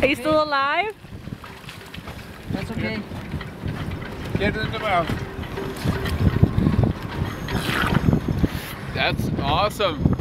Are you still alive? That's okay. Get in the mouth. That's awesome.